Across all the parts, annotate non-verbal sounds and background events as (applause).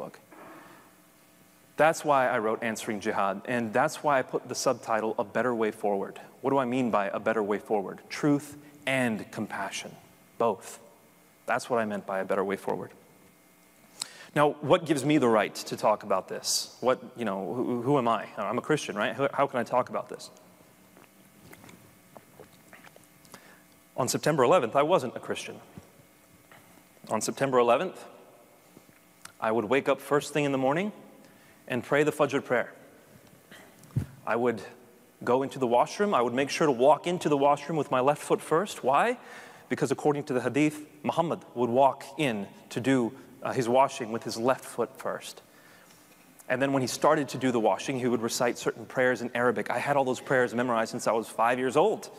book. That's why I wrote Answering Jihad, and that's why I put the subtitle A Better Way Forward. What do I mean by a better way forward? Truth and compassion, both. That's what I meant by a better way forward. Now, what gives me the right to talk about this? What, you know, who, who am I? I'm a Christian, right? How, how can I talk about this? On September 11th, I wasn't a Christian. On September 11th, I would wake up first thing in the morning and pray the Fajr prayer. I would go into the washroom. I would make sure to walk into the washroom with my left foot first. Why? Because according to the hadith, Muhammad would walk in to do uh, his washing with his left foot first. And then when he started to do the washing, he would recite certain prayers in Arabic. I had all those prayers memorized since I was five years old.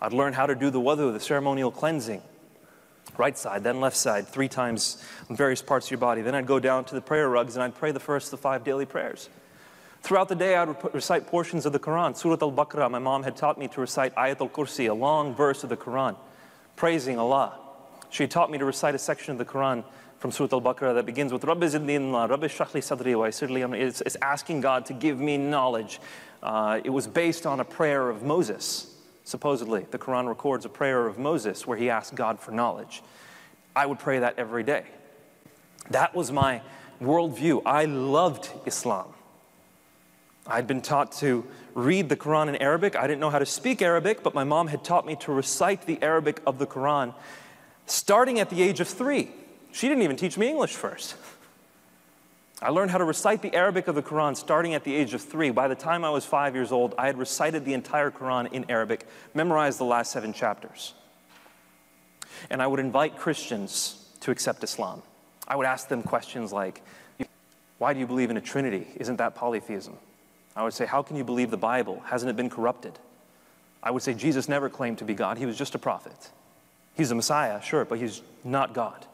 I'd learn how to do the wudu, the ceremonial cleansing. Right side, then left side, three times on various parts of your body. Then I'd go down to the prayer rugs and I'd pray the first of the five daily prayers. Throughout the day, I would recite portions of the Quran. Surah Al Baqarah, my mom had taught me to recite Ayat al Kursi, a long verse of the Quran, praising Allah. She taught me to recite a section of the Quran from Surah Al Baqarah that begins with Rabbi Zidni Rabbi Shahli Sadri wa it's, it's asking God to give me knowledge. Uh, it was based on a prayer of Moses, supposedly. The Quran records a prayer of Moses where he asked God for knowledge. I would pray that every day. That was my worldview. I loved Islam. I'd been taught to read the Quran in Arabic. I didn't know how to speak Arabic, but my mom had taught me to recite the Arabic of the Quran starting at the age of three. She didn't even teach me English first. (laughs) I learned how to recite the Arabic of the Quran starting at the age of three. By the time I was five years old, I had recited the entire Quran in Arabic, memorized the last seven chapters. And I would invite Christians to accept Islam. I would ask them questions like, Why do you believe in a Trinity? Isn't that polytheism? I would say, How can you believe the Bible? Hasn't it been corrupted? I would say, Jesus never claimed to be God, he was just a prophet. He's a Messiah, sure, but he's not God.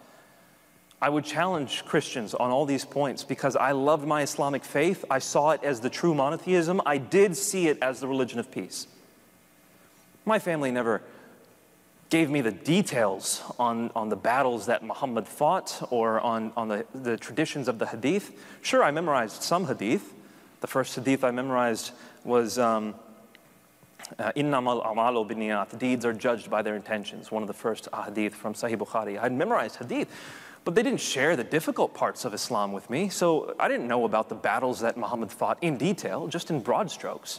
I would challenge Christians on all these points because I loved my Islamic faith. I saw it as the true monotheism. I did see it as the religion of peace. My family never gave me the details on, on the battles that Muhammad fought or on, on the, the traditions of the hadith. Sure, I memorized some hadith. The first hadith I memorized was um, uh, Innamal amalu biniyat. Deeds are judged by their intentions. One of the first hadith from Sahih Bukhari. I'd memorized hadith, but they didn't share the difficult parts of Islam with me. So I didn't know about the battles that Muhammad fought in detail, just in broad strokes.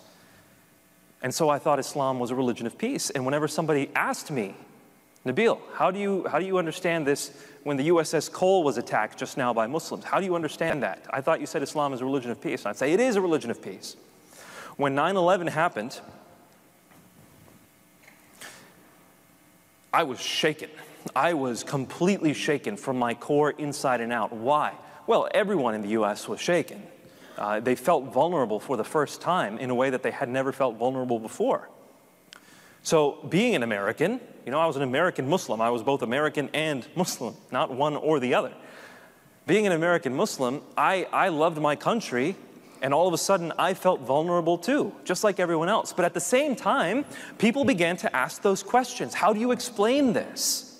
And so I thought Islam was a religion of peace. And whenever somebody asked me, Nabeel, how do you, how do you understand this when the USS Cole was attacked just now by Muslims? How do you understand that? I thought you said Islam is a religion of peace. And I'd say it is a religion of peace. When 9 11 happened, I was shaken. I was completely shaken from my core inside and out. Why? Well, everyone in the US was shaken. Uh, they felt vulnerable for the first time in a way that they had never felt vulnerable before. So, being an American, you know, I was an American Muslim. I was both American and Muslim, not one or the other. Being an American Muslim, I, I loved my country, and all of a sudden I felt vulnerable too, just like everyone else. But at the same time, people began to ask those questions How do you explain this?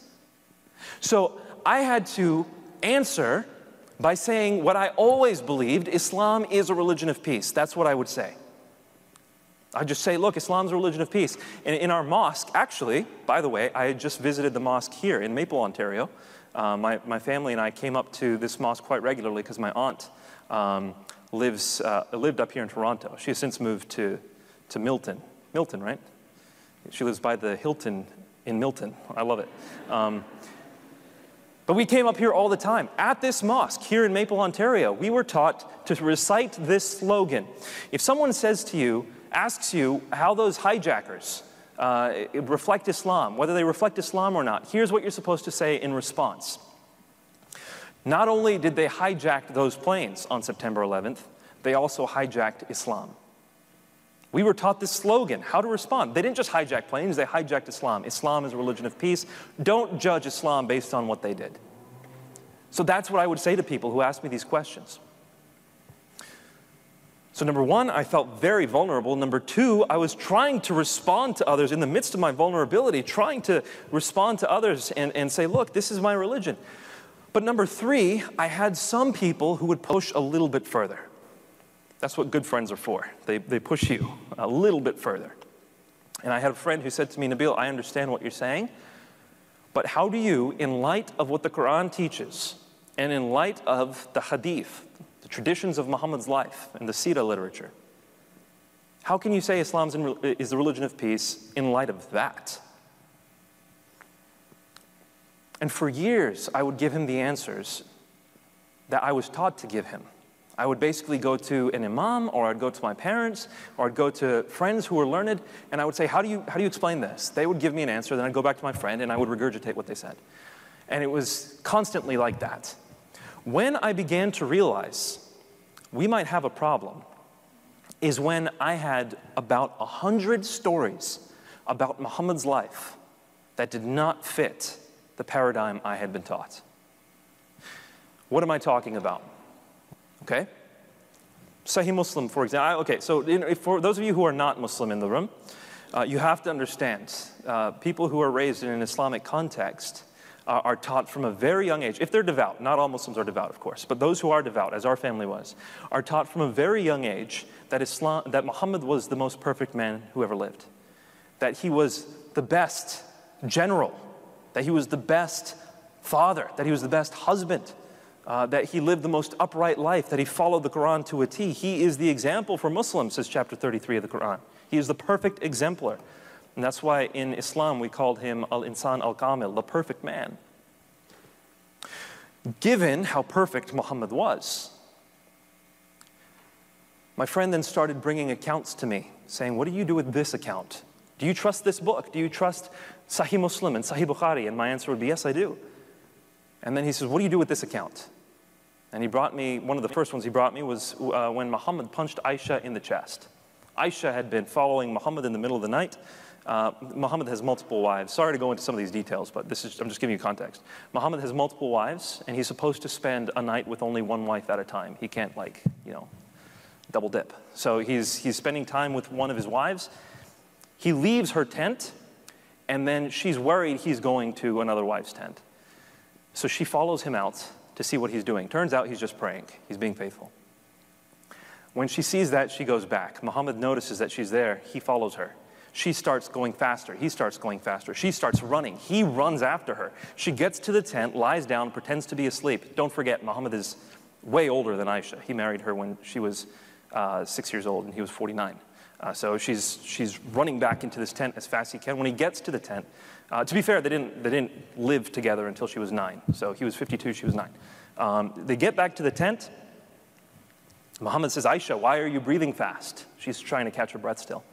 So, I had to answer by saying what I always believed Islam is a religion of peace. That's what I would say. I just say, look, Islam's a religion of peace. And in our mosque, actually, by the way, I had just visited the mosque here in Maple, Ontario. Uh, my, my family and I came up to this mosque quite regularly because my aunt um, lives, uh, lived up here in Toronto. She has since moved to, to Milton. Milton, right? She lives by the Hilton in Milton. I love it. Um, but we came up here all the time. At this mosque here in Maple, Ontario, we were taught to recite this slogan. If someone says to you, asks you how those hijackers uh, reflect Islam, whether they reflect Islam or not, here's what you're supposed to say in response. Not only did they hijack those planes on September 11th, they also hijacked Islam. We were taught this slogan, how to respond. They didn't just hijack planes, they hijacked Islam. Islam is a religion of peace. Don't judge Islam based on what they did. So that's what I would say to people who ask me these questions. So, number one, I felt very vulnerable. Number two, I was trying to respond to others in the midst of my vulnerability, trying to respond to others and, and say, look, this is my religion. But number three, I had some people who would push a little bit further. That's what good friends are for. They, they push you a little bit further. And I had a friend who said to me, Nabeel, I understand what you're saying, but how do you, in light of what the Quran teaches, and in light of the hadith, the traditions of Muhammad's life and the Sira literature, how can you say Islam is the religion of peace in light of that? And for years, I would give him the answers that I was taught to give him. I would basically go to an imam, or I'd go to my parents, or I'd go to friends who were learned, and I would say, How do you, how do you explain this? They would give me an answer, then I'd go back to my friend, and I would regurgitate what they said. And it was constantly like that. When I began to realize we might have a problem, is when I had about a hundred stories about Muhammad's life that did not fit the paradigm I had been taught. What am I talking about? Okay? Sahih Muslim, for example. Okay, so for those of you who are not Muslim in the room, uh, you have to understand uh, people who are raised in an Islamic context uh, are taught from a very young age, if they're devout, not all Muslims are devout, of course, but those who are devout, as our family was, are taught from a very young age that, Islam, that Muhammad was the most perfect man who ever lived, that he was the best general that he was the best father, that he was the best husband, uh, that he lived the most upright life, that he followed the Quran to a T. He is the example for Muslims, says chapter 33 of the Quran. He is the perfect exemplar. And that's why in Islam we called him Al Insan Al Kamil, the perfect man. Given how perfect Muhammad was, my friend then started bringing accounts to me, saying, What do you do with this account? Do you trust this book? Do you trust Sahih Muslim and Sahih Bukhari? And my answer would be, Yes, I do. And then he says, What do you do with this account? And he brought me, one of the first ones he brought me was uh, when Muhammad punched Aisha in the chest. Aisha had been following Muhammad in the middle of the night. Uh, Muhammad has multiple wives. Sorry to go into some of these details, but this is, I'm just giving you context. Muhammad has multiple wives, and he's supposed to spend a night with only one wife at a time. He can't, like, you know, double dip. So he's, he's spending time with one of his wives. He leaves her tent and then she's worried he's going to another wife's tent. So she follows him out to see what he's doing. Turns out he's just praying, he's being faithful. When she sees that, she goes back. Muhammad notices that she's there, he follows her. She starts going faster. He starts going faster. She starts running. He runs after her. She gets to the tent, lies down, pretends to be asleep. Don't forget, Muhammad is way older than Aisha. He married her when she was uh, six years old and he was 49. Uh, so she's, she's running back into this tent as fast as he can. When he gets to the tent, uh, to be fair, they didn't, they didn't live together until she was nine. So he was 52, she was nine. Um, they get back to the tent. Muhammad says, Aisha, why are you breathing fast? She's trying to catch her breath still.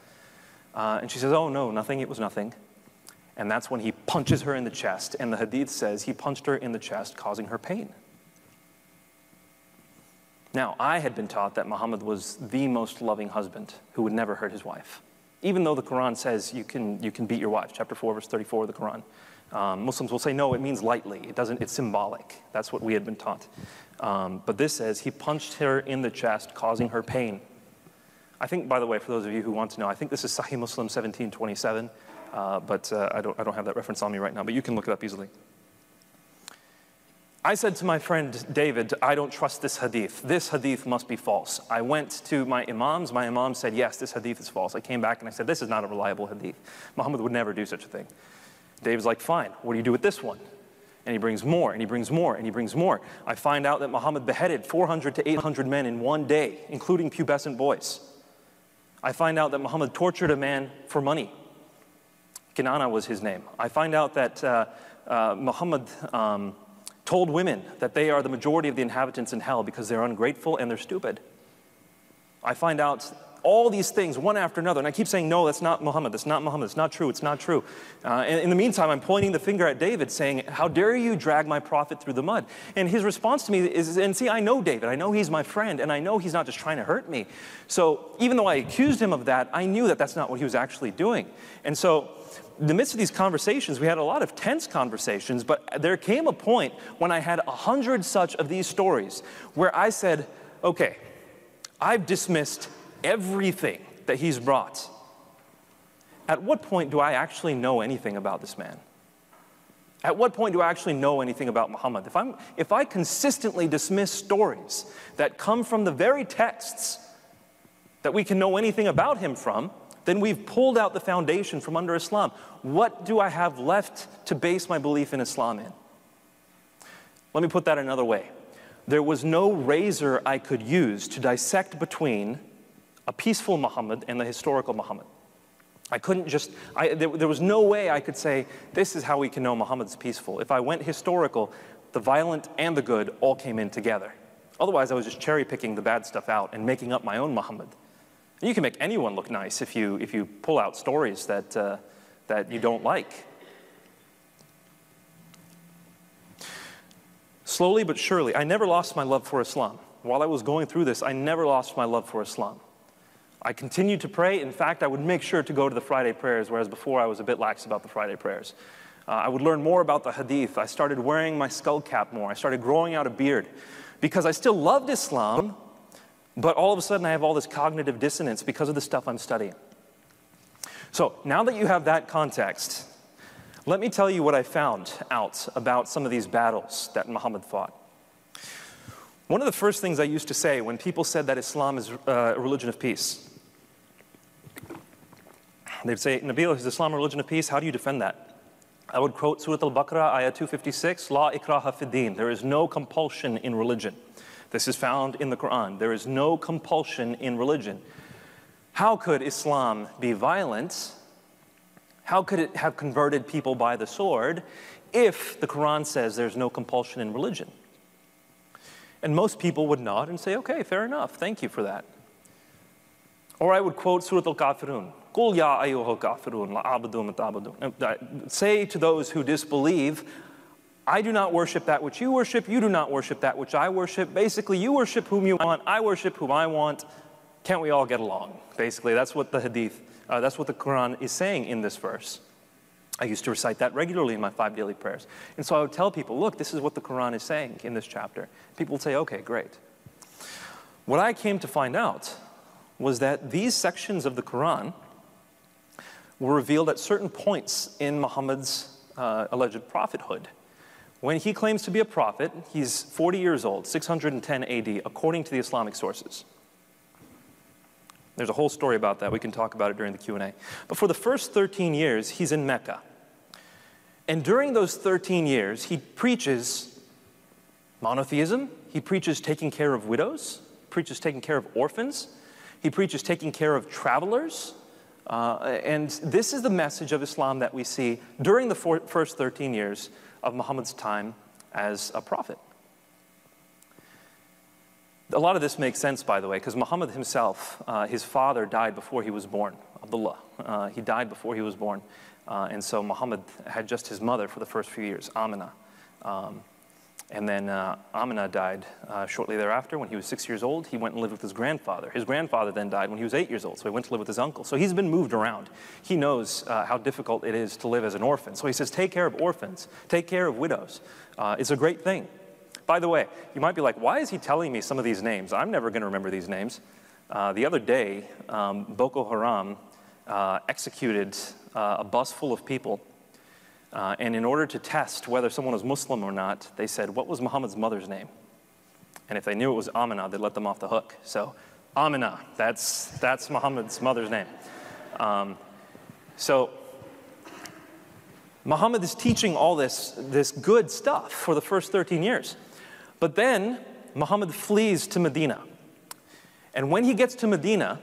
Uh, and she says, Oh, no, nothing, it was nothing. And that's when he punches her in the chest. And the hadith says he punched her in the chest, causing her pain. Now, I had been taught that Muhammad was the most loving husband who would never hurt his wife. Even though the Quran says you can, you can beat your wife, chapter 4, verse 34 of the Quran. Um, Muslims will say, no, it means lightly. It doesn't, it's symbolic. That's what we had been taught. Um, but this says he punched her in the chest, causing her pain. I think, by the way, for those of you who want to know, I think this is Sahih Muslim 1727, uh, but uh, I, don't, I don't have that reference on me right now, but you can look it up easily. I said to my friend David, I don't trust this hadith. This hadith must be false. I went to my imams. My imam said, yes, this hadith is false. I came back and I said, this is not a reliable hadith. Muhammad would never do such a thing. David's like, fine, what do you do with this one? And he brings more, and he brings more, and he brings more. I find out that Muhammad beheaded 400 to 800 men in one day, including pubescent boys. I find out that Muhammad tortured a man for money. Kinana was his name. I find out that uh, uh, Muhammad. Um, told women that they are the majority of the inhabitants in hell because they're ungrateful and they're stupid. I find out all these things one after another, and I keep saying, No, that's not Muhammad, that's not Muhammad, it's not true, it's not true. Uh, and in the meantime, I'm pointing the finger at David, saying, How dare you drag my prophet through the mud? And his response to me is, And see, I know David, I know he's my friend, and I know he's not just trying to hurt me. So even though I accused him of that, I knew that that's not what he was actually doing. And so, in the midst of these conversations, we had a lot of tense conversations, but there came a point when I had a hundred such of these stories where I said, okay, I've dismissed everything that he's brought. At what point do I actually know anything about this man? At what point do I actually know anything about Muhammad? If, I'm, if I consistently dismiss stories that come from the very texts that we can know anything about him from, then we've pulled out the foundation from under Islam. What do I have left to base my belief in Islam in? Let me put that another way. There was no razor I could use to dissect between a peaceful Muhammad and the historical Muhammad. I couldn't just, I, there, there was no way I could say, this is how we can know Muhammad's peaceful. If I went historical, the violent and the good all came in together. Otherwise, I was just cherry picking the bad stuff out and making up my own Muhammad. And you can make anyone look nice if you, if you pull out stories that, uh, that you don't like. Slowly but surely, I never lost my love for Islam. While I was going through this, I never lost my love for Islam. I continued to pray. In fact, I would make sure to go to the Friday prayers, whereas before I was a bit lax about the Friday prayers. Uh, I would learn more about the hadith. I started wearing my skull cap more. I started growing out a beard because I still loved Islam, but all of a sudden I have all this cognitive dissonance because of the stuff I'm studying. So now that you have that context, let me tell you what I found out about some of these battles that Muhammad fought. One of the first things I used to say when people said that Islam is uh, a religion of peace They'd say, Nabeel, is Islam a religion of peace? How do you defend that? I would quote Surah Al Baqarah, ayah 256, La ikraha fid There is no compulsion in religion. This is found in the Quran. There is no compulsion in religion. How could Islam be violent? How could it have converted people by the sword if the Quran says there's no compulsion in religion? And most people would nod and say, okay, fair enough, thank you for that. Or I would quote Surat Al Kafirun. Say to those who disbelieve, I do not worship that which you worship, you do not worship that which I worship. Basically, you worship whom you want, I worship whom I want. Can't we all get along? Basically, that's what the hadith, uh, that's what the Quran is saying in this verse. I used to recite that regularly in my five daily prayers. And so I would tell people, look, this is what the Quran is saying in this chapter. People would say, okay, great. What I came to find out was that these sections of the Quran were revealed at certain points in Muhammad's uh, alleged prophethood. When he claims to be a prophet, he's 40 years old, 610 AD, according to the Islamic sources. There's a whole story about that. We can talk about it during the Q&A. But for the first 13 years, he's in Mecca. And during those 13 years, he preaches monotheism, he preaches taking care of widows, preaches taking care of orphans, he preaches taking care of travelers, uh, and this is the message of Islam that we see during the first 13 years of Muhammad's time as a prophet. A lot of this makes sense, by the way, because Muhammad himself, uh, his father died before he was born, Abdullah. Uh, he died before he was born. Uh, and so Muhammad had just his mother for the first few years, Amina. Um, and then uh, Amina died uh, shortly thereafter when he was six years old. He went and lived with his grandfather. His grandfather then died when he was eight years old, so he went to live with his uncle. So he's been moved around. He knows uh, how difficult it is to live as an orphan. So he says, take care of orphans, take care of widows. Uh, it's a great thing. By the way, you might be like, why is he telling me some of these names? I'm never going to remember these names. Uh, the other day, um, Boko Haram uh, executed a bus full of people uh, and in order to test whether someone was Muslim or not, they said, What was Muhammad's mother's name? And if they knew it was Amina, they'd let them off the hook. So, Amina, that's, that's Muhammad's mother's name. Um, so, Muhammad is teaching all this, this good stuff for the first 13 years. But then Muhammad flees to Medina. And when he gets to Medina,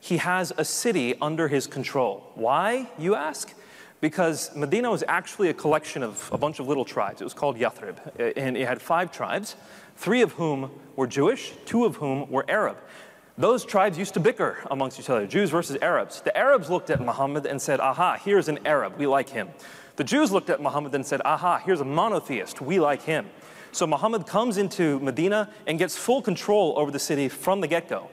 he has a city under his control. Why, you ask? Because Medina was actually a collection of a bunch of little tribes. It was called Yathrib, and it had five tribes, three of whom were Jewish, two of whom were Arab. Those tribes used to bicker amongst each other, Jews versus Arabs. The Arabs looked at Muhammad and said, Aha, here's an Arab, we like him. The Jews looked at Muhammad and said, Aha, here's a monotheist, we like him. So Muhammad comes into Medina and gets full control over the city from the get go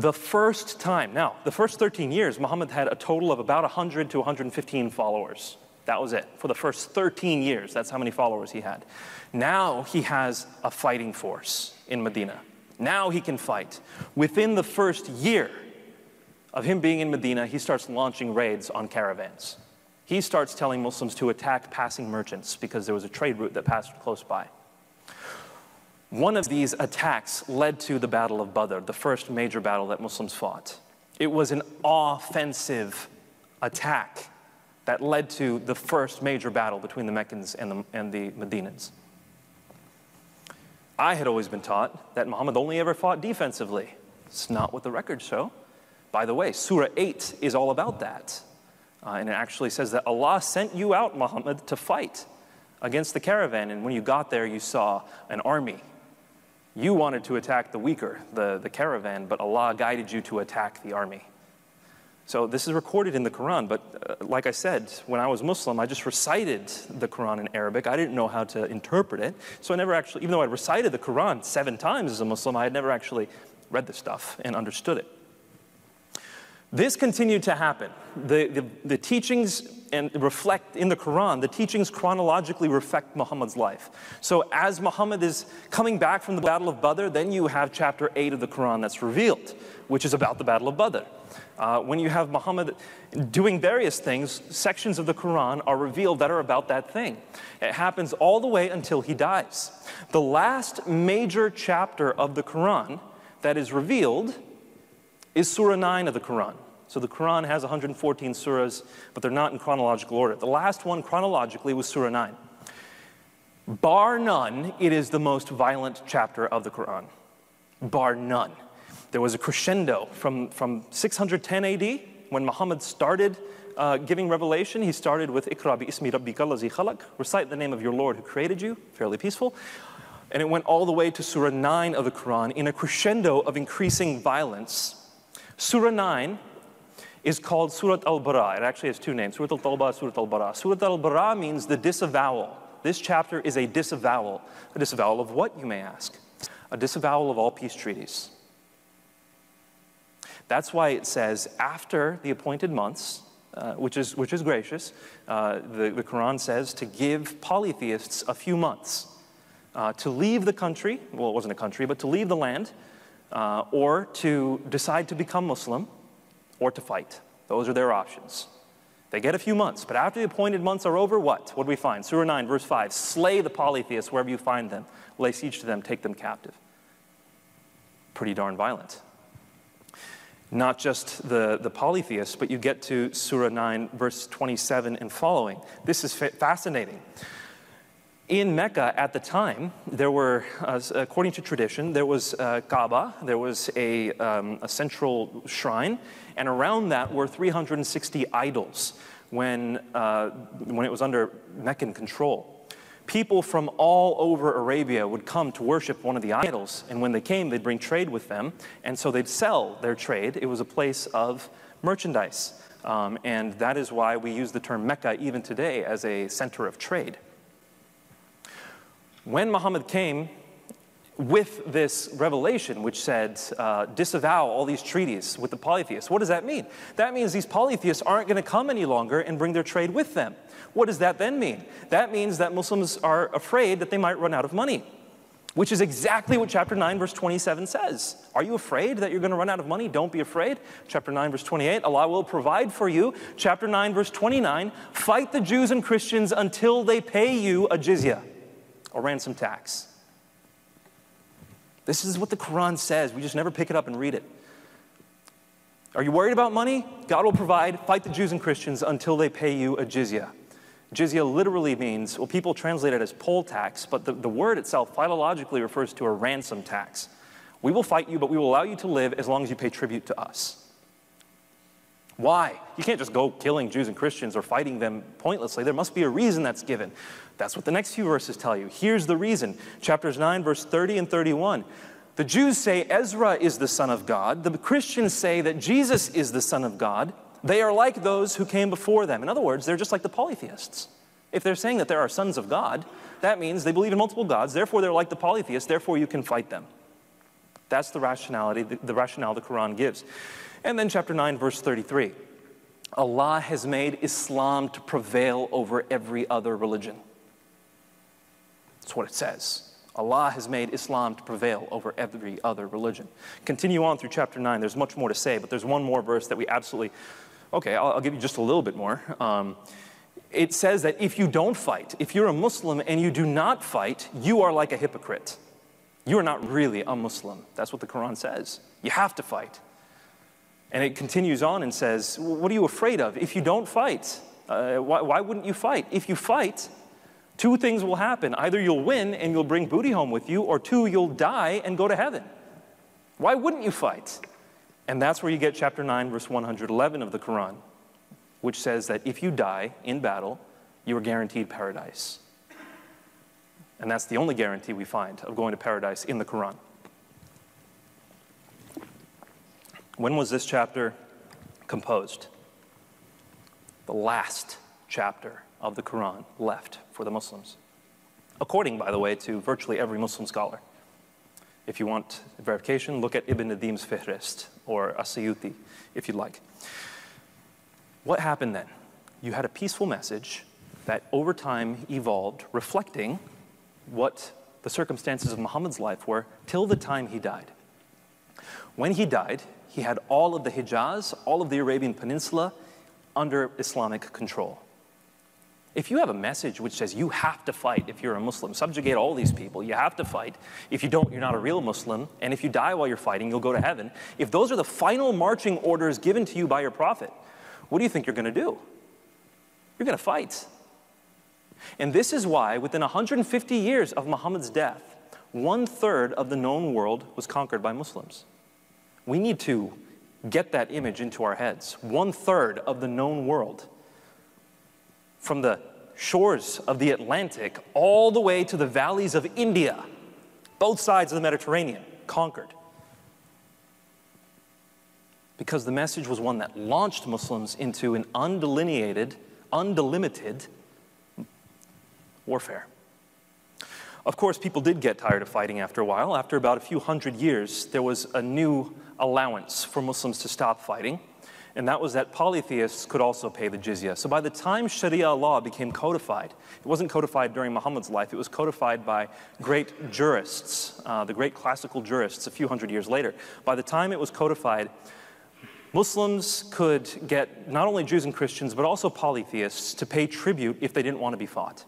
the first time. Now, the first 13 years, Muhammad had a total of about 100 to 115 followers. That was it. For the first 13 years, that's how many followers he had. Now he has a fighting force in Medina. Now he can fight. Within the first year of him being in Medina, he starts launching raids on caravans. he starts telling Muslims to attack passing merchants because there was a trade route that passed close by. One of these attacks led to the Battle of Badr, the first major battle that Muslims fought. It was an offensive attack that led to the first major battle between the Meccans and the, and the Medinans. I had always been taught that Muhammad only ever fought defensively. It's not what the records show. By the way, Surah 8 is all about that. Uh, and it actually says that Allah sent you out, Muhammad, to fight against the caravan. And when you got there, you saw an army. You wanted to attack the weaker, the, the caravan, but Allah guided you to attack the army. So this is recorded in the Quran, but uh, like I said, when I was Muslim, I just recited the Quran in Arabic. I didn't know how to interpret it. So I never actually, even though I recited the Quran seven times as a Muslim, I had never actually read the stuff and understood it. This continued to happen. The, the, the, teachings and reflect in the Quran, the teachings chronologically reflect Muhammad's life. So as Muhammad is coming back from the Battle of Badr, then you have chapter 8 of the Quran that's revealed, which is about the Battle of Badr. Uh, when you have Muhammad doing various things, sections of the Quran are revealed that are about that thing. It happens all the way until he dies. The last major chapter of the Quran that is revealed is Surah 9 of the Quran. So the Quran has 114 surahs, but they're not in chronological order. The last one chronologically was Surah 9. Bar none, it is the most violent chapter of the Quran. Bar none. There was a crescendo from, from 610 AD when Muhammad started uh, giving revelation. He started with Ikra bi ismi rabbika allazi khalaq, recite the name of your Lord who created you, fairly peaceful. And it went all the way to Surah 9 of the Quran in a crescendo of increasing violence Surah 9 is called Surat al Bara. It actually has two names Surat al Tawbah, Surat al Bara. Surat al Bara means the disavowal. This chapter is a disavowal. A disavowal of what, you may ask? A disavowal of all peace treaties. That's why it says, after the appointed months, uh, which, is, which is gracious, uh, the, the Quran says to give polytheists a few months uh, to leave the country, well, it wasn't a country, but to leave the land uh, or to decide to become Muslim, or to fight. Those are their options. They get a few months, but after the appointed months are over, what? What do we find? Surah 9, verse 5 Slay the polytheists wherever you find them, lay siege to them, take them captive. Pretty darn violent. Not just the, the polytheists, but you get to Surah 9, verse 27 and following. This is fascinating in Mecca at the time, there were, uh, according to tradition, there was uh, Kaaba, there was a, um, a, central shrine, and around that were 360 idols when, uh, when it was under Meccan control. People from all over Arabia would come to worship one of the idols, and when they came, they'd bring trade with them, and so they'd sell their trade. It was a place of merchandise, um, and that is why we use the term Mecca even today as a center of trade. When Muhammad came with this revelation, which said, uh, disavow all these treaties with the polytheists, what does that mean? That means these polytheists aren't going to come any longer and bring their trade with them. What does that then mean? That means that Muslims are afraid that they might run out of money, which is exactly what chapter 9, verse 27 says. Are you afraid that you're going to run out of money? Don't be afraid. Chapter 9, verse 28, Allah will provide for you. Chapter 9, verse 29, fight the Jews and Christians until they pay you a jizya a ransom tax. This is what the Quran says. We just never pick it up and read it. Are you worried about money? God will provide. Fight the Jews and Christians until they pay you a jizya. Jizya literally means, well, people translate it as poll tax, but the, the word itself philologically refers to a ransom tax. We will fight you, but we will allow you to live as long as you pay tribute to us. Why? You can't just go killing Jews and Christians or fighting them pointlessly. There must be a reason that's given. That's what the next few verses tell you. Here's the reason. Chapters 9, verse 30 and 31. The Jews say Ezra is the Son of God. The Christians say that Jesus is the Son of God. They are like those who came before them. In other words, they're just like the polytheists. If they're saying that there are sons of God, that means they believe in multiple gods. Therefore, they're like the polytheists. Therefore, you can fight them. That's the rationality, the, the rationale the Quran gives. And then, chapter 9, verse 33 Allah has made Islam to prevail over every other religion. That's what it says. Allah has made Islam to prevail over every other religion. Continue on through chapter 9. There's much more to say, but there's one more verse that we absolutely, okay, I'll, I'll give you just a little bit more. Um, it says that if you don't fight, if you're a Muslim and you do not fight, you are like a hypocrite. You are not really a Muslim. That's what the Quran says. You have to fight. And it continues on and says, What are you afraid of? If you don't fight, uh, why, why wouldn't you fight? If you fight, two things will happen. Either you'll win and you'll bring booty home with you, or two, you'll die and go to heaven. Why wouldn't you fight? And that's where you get chapter 9, verse 111 of the Quran, which says that if you die in battle, you are guaranteed paradise. And that's the only guarantee we find of going to paradise in the Quran. When was this chapter composed? The last chapter of the Quran left for the Muslims. According, by the way, to virtually every Muslim scholar. If you want verification, look at Ibn Nadim's Fihrist or As-Suyuti, if you'd like. What happened then? You had a peaceful message that over time evolved, reflecting what the circumstances of Muhammad's life were till the time he died. When he died, he had all of the Hijaz, all of the Arabian Peninsula under Islamic control. If you have a message which says you have to fight if you're a Muslim, subjugate all these people, you have to fight. If you don't, you're not a real Muslim. And if you die while you're fighting, you'll go to heaven. If those are the final marching orders given to you by your prophet, what do you think you're going to do? You're going to fight. And this is why, within 150 years of Muhammad's death, one third of the known world was conquered by Muslims. We need to get that image into our heads. One third of the known world from the shores of the Atlantic all the way to the valleys of India, both sides of the Mediterranean, conquered. Because the message was one that launched Muslims into an undelineated, undelimited warfare. Of course, people did get tired of fighting after a while. After about a few hundred years, there was a new allowance for Muslims to stop fighting and that was that polytheists could also pay the jizya. So by the time Sharia law became codified, it wasn't codified during Muhammad's life, it was codified by great jurists, uh, the great classical jurists a few hundred years later. By the time it was codified, Muslims could get not only Jews and Christians, but also polytheists to pay tribute if they didn't want to be fought.